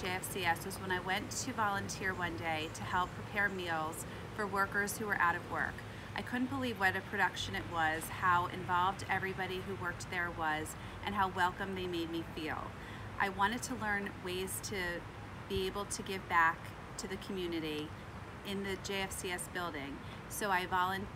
JFCS was when I went to volunteer one day to help prepare meals for workers who were out of work. I couldn't believe what a production it was, how involved everybody who worked there was, and how welcome they made me feel. I wanted to learn ways to be able to give back to the community in the JFCS building. So I,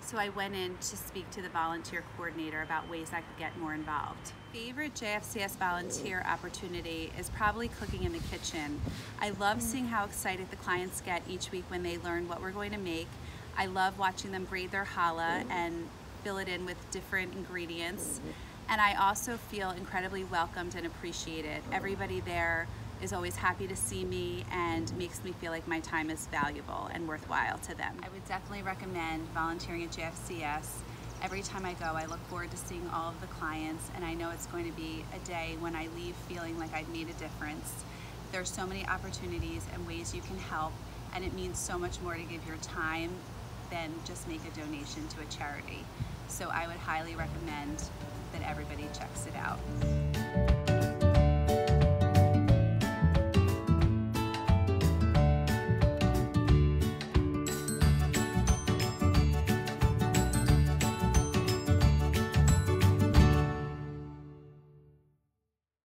so I went in to speak to the volunteer coordinator about ways I could get more involved. Favorite JFCS volunteer opportunity is probably cooking in the kitchen. I love seeing how excited the clients get each week when they learn what we're going to make. I love watching them braid their challah and fill it in with different ingredients. And I also feel incredibly welcomed and appreciated. Everybody there is always happy to see me and makes me feel like my time is valuable and worthwhile to them. I would definitely recommend volunteering at JFCS. Every time I go, I look forward to seeing all of the clients and I know it's going to be a day when I leave feeling like I've made a difference. There's so many opportunities and ways you can help and it means so much more to give your time than just make a donation to a charity. So I would highly recommend that everybody checks it out.